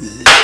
Yeah.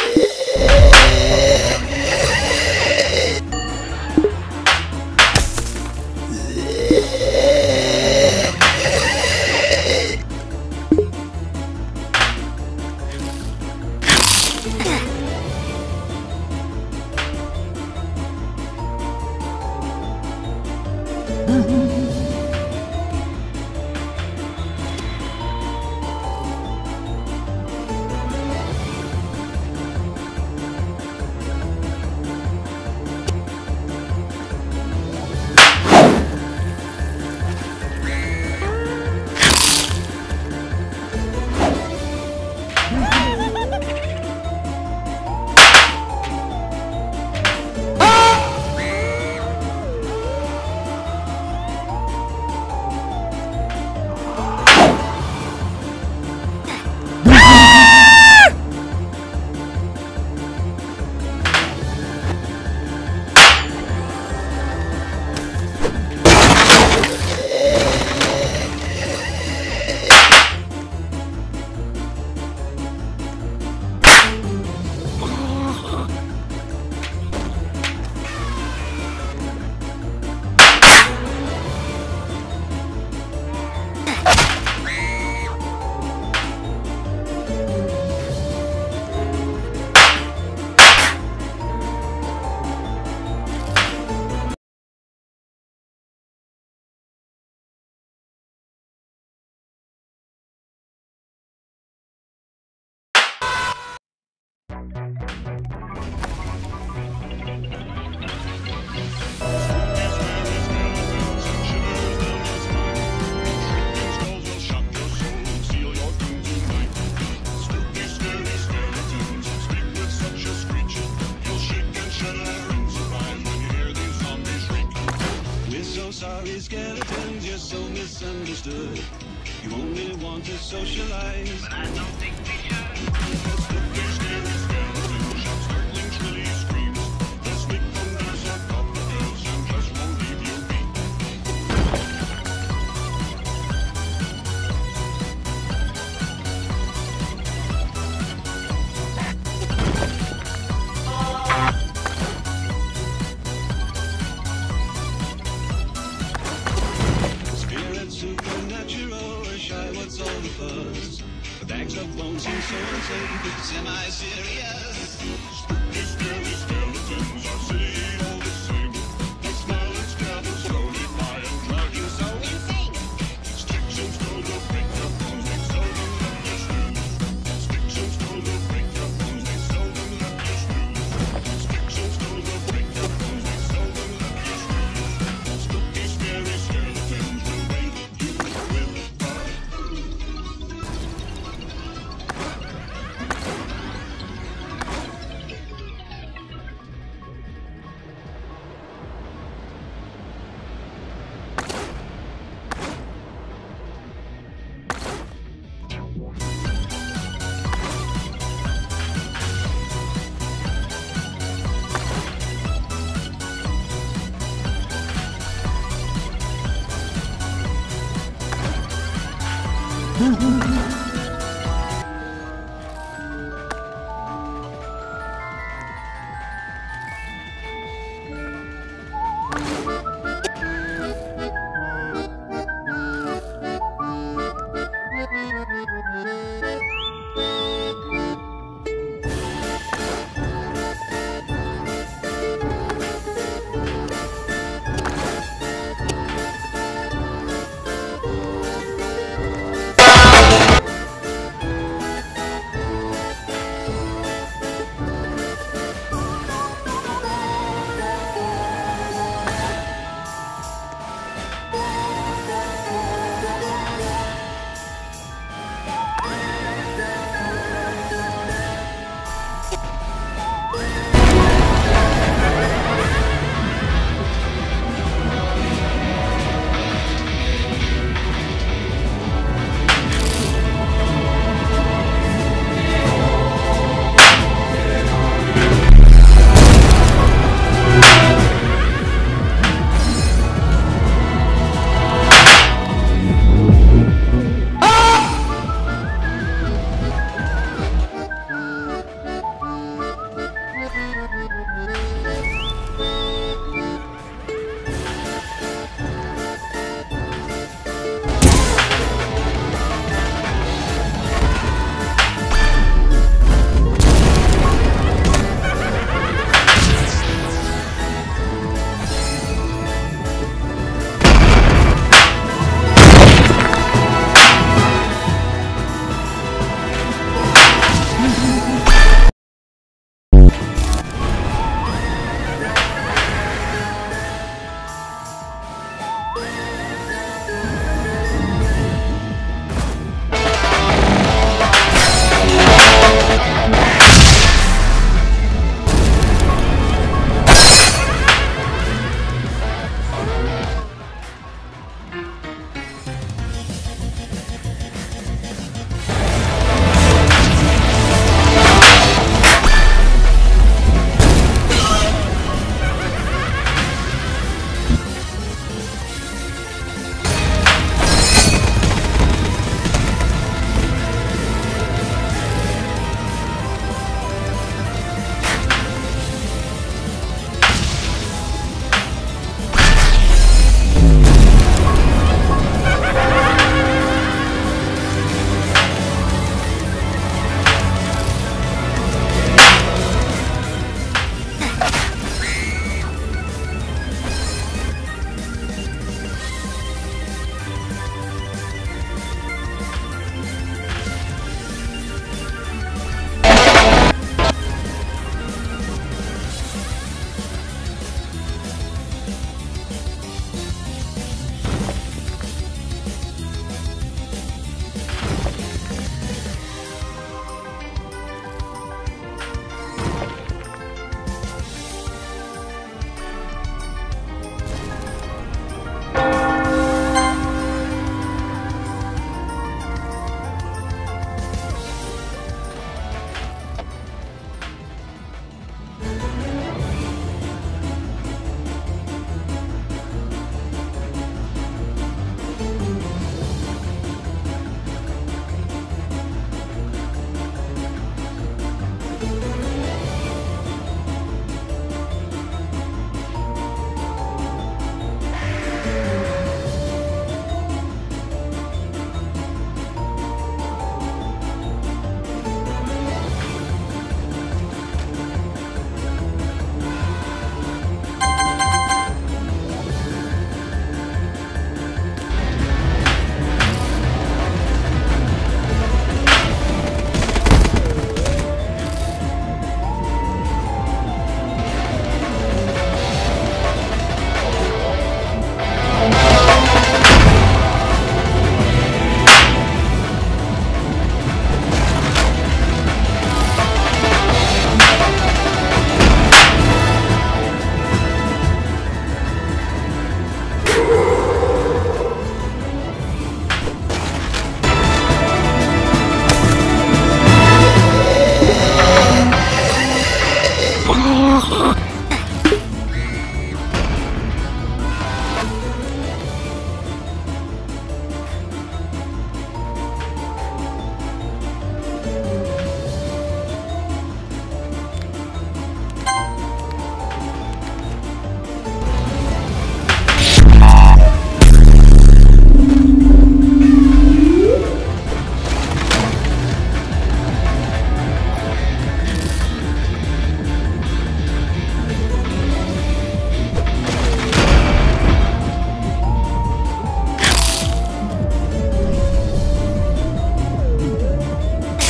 Skeletons, you're so misunderstood. You only want to socialize. But I don't think semi-serious. Spooky, scary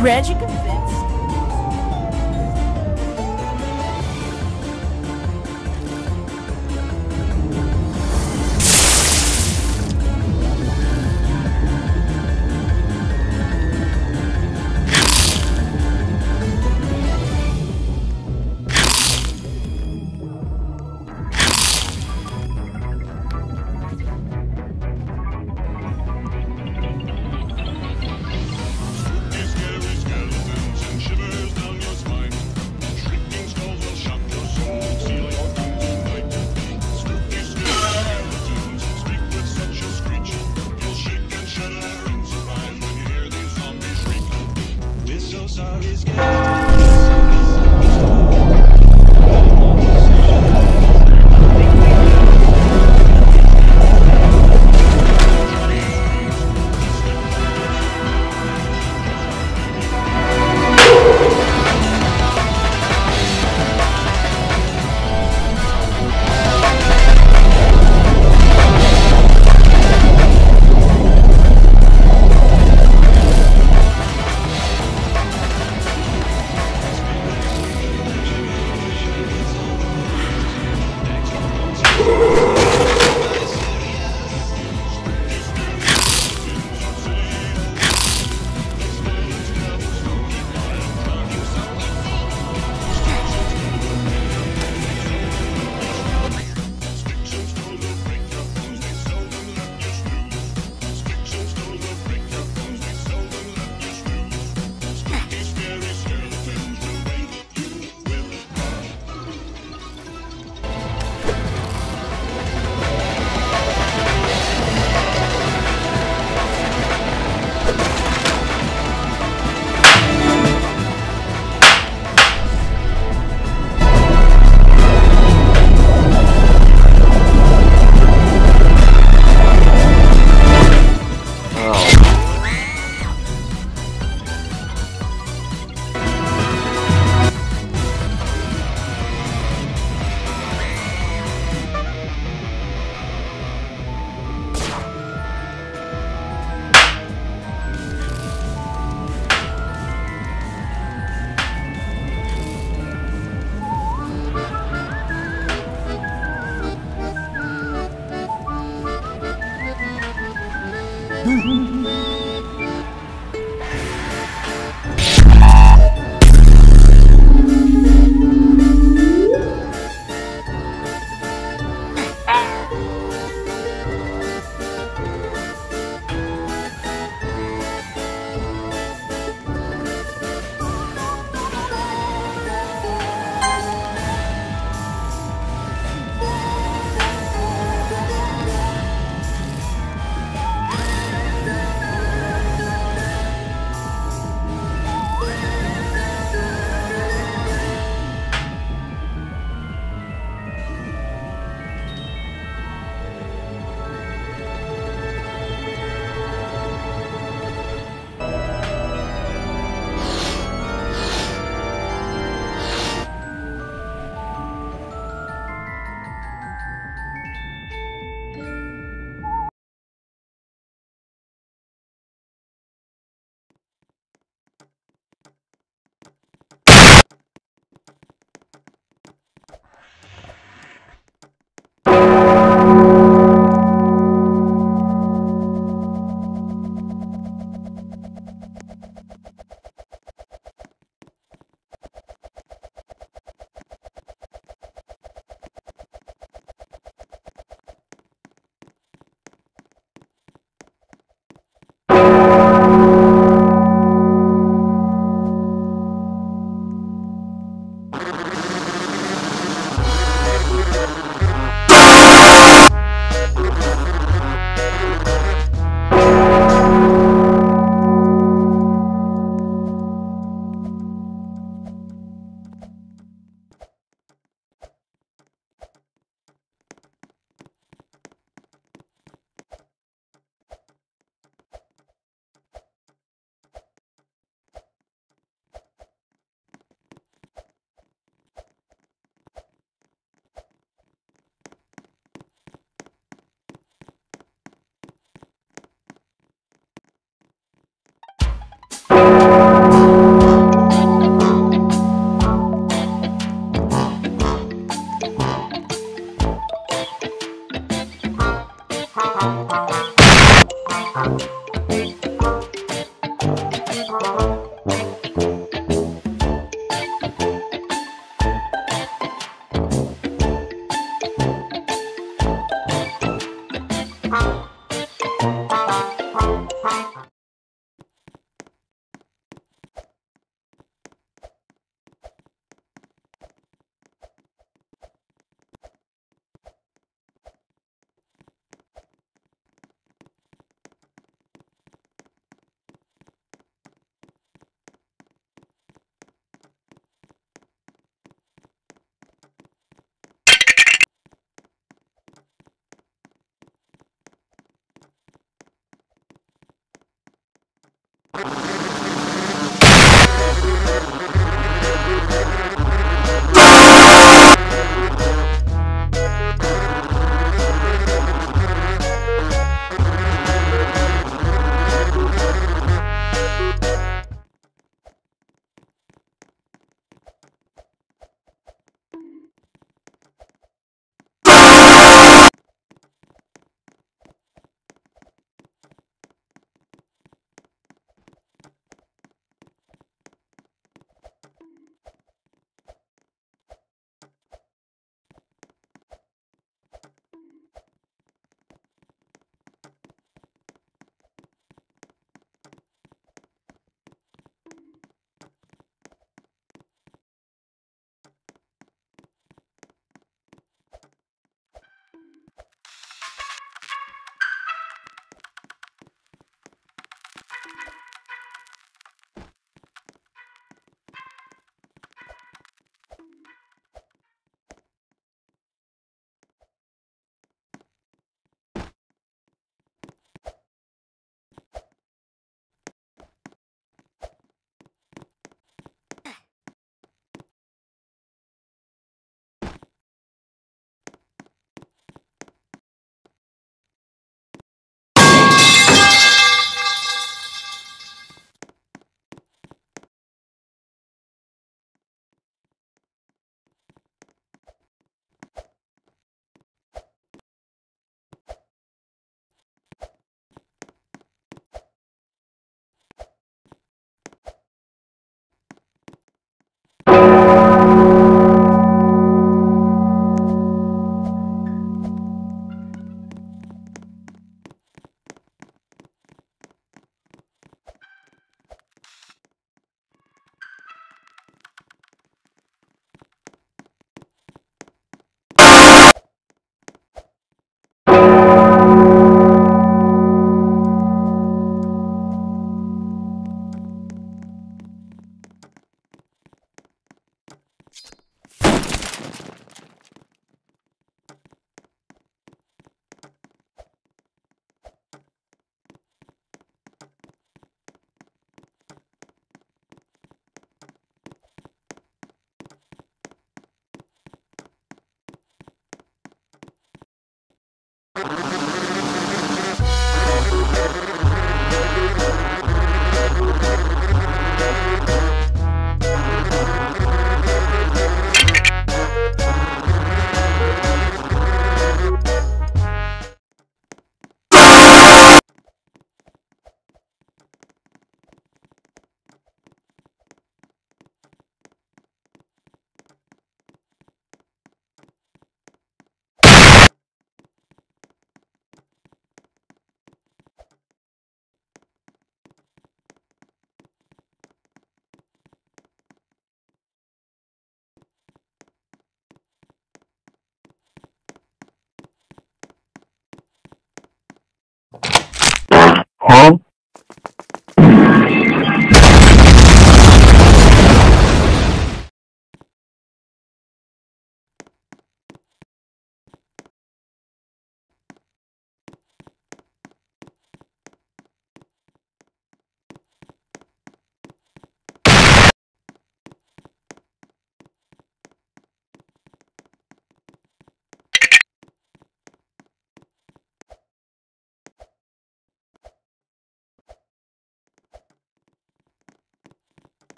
Tragic